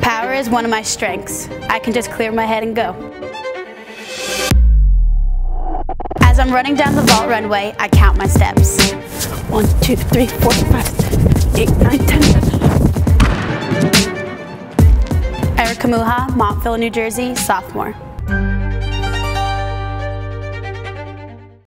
Power is one of my strengths. I can just clear my head and go. As I'm running down the vault runway, I count my steps. One, two, three, four, five, six, eight, nine, ten. Erika Muhaw, Montville, New Jersey, sophomore.